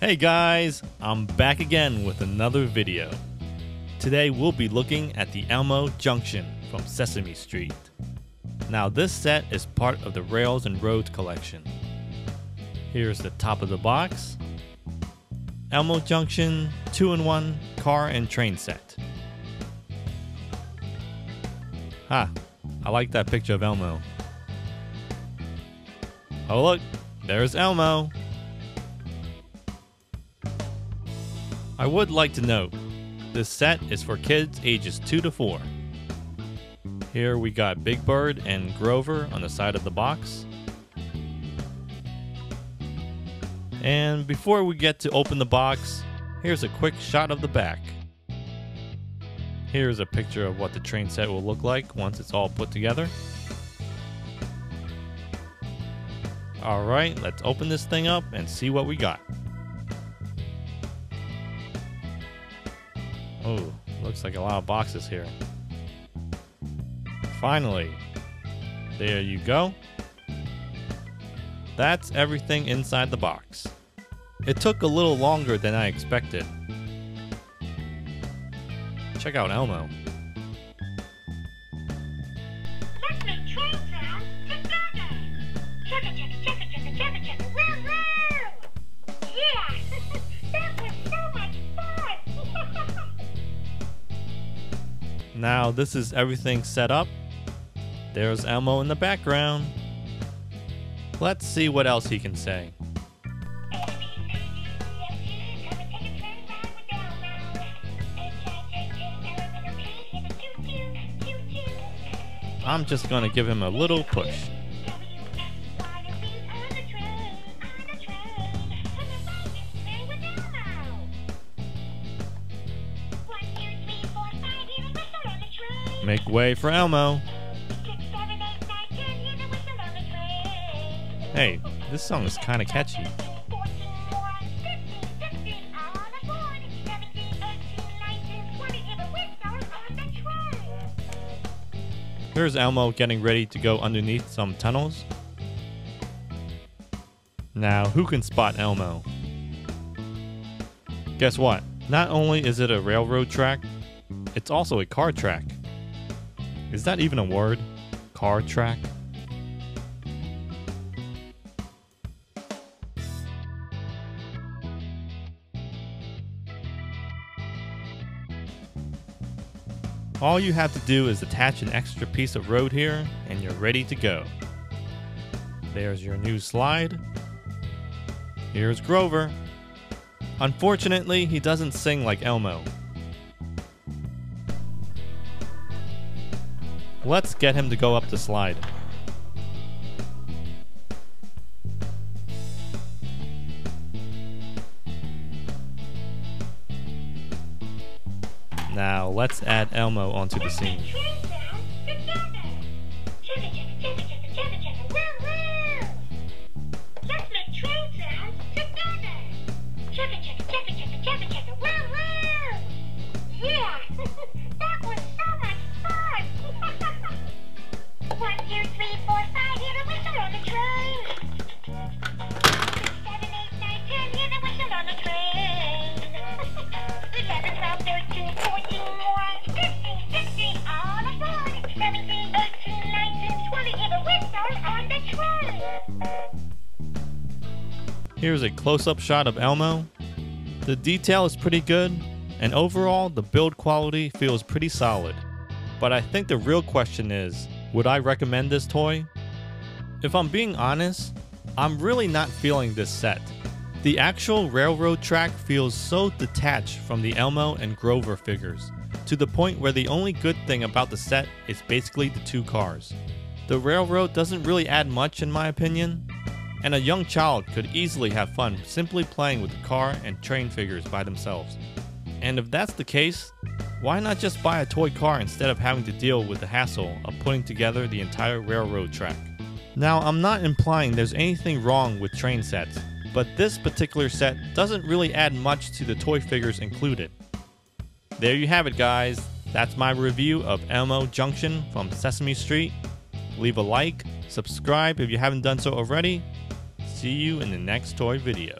Hey guys, I'm back again with another video. Today we'll be looking at the Elmo Junction from Sesame Street. Now this set is part of the Rails and Roads collection. Here's the top of the box. Elmo Junction 2-in-1 car and train set. Ha, I like that picture of Elmo. Oh look, there's Elmo. I would like to note, this set is for kids ages 2 to 4. Here we got Big Bird and Grover on the side of the box. And before we get to open the box, here's a quick shot of the back. Here's a picture of what the train set will look like once it's all put together. Alright, let's open this thing up and see what we got. Oh, looks like a lot of boxes here. Finally, there you go. That's everything inside the box. It took a little longer than I expected. Check out Elmo. Now this is everything set up. There's Elmo in the background. Let's see what else he can say. I'm just gonna give him a little push. Make way for Elmo. Hey, this song is kinda catchy. 14, 15, 16, all aboard. 17, 18, 19, 20, hear the whistle on the train. Here's Elmo getting ready to go underneath some tunnels. Now, who can spot Elmo? Guess what? Not only is it a railroad track, it's also a car track. Is that even a word? Car track? All you have to do is attach an extra piece of road here and you're ready to go. There's your new slide. Here's Grover. Unfortunately, he doesn't sing like Elmo. Let's get him to go up the slide. Now, let's add Elmo onto the scene. Here's a close-up shot of Elmo. The detail is pretty good, and overall the build quality feels pretty solid. But I think the real question is, would I recommend this toy? If I'm being honest, I'm really not feeling this set. The actual railroad track feels so detached from the Elmo and Grover figures, to the point where the only good thing about the set is basically the two cars. The railroad doesn't really add much in my opinion, and a young child could easily have fun simply playing with the car and train figures by themselves. And if that's the case, why not just buy a toy car instead of having to deal with the hassle of putting together the entire railroad track? Now, I'm not implying there's anything wrong with train sets, but this particular set doesn't really add much to the toy figures included. There you have it, guys. That's my review of Elmo Junction from Sesame Street. Leave a like, subscribe if you haven't done so already. See you in the next toy video.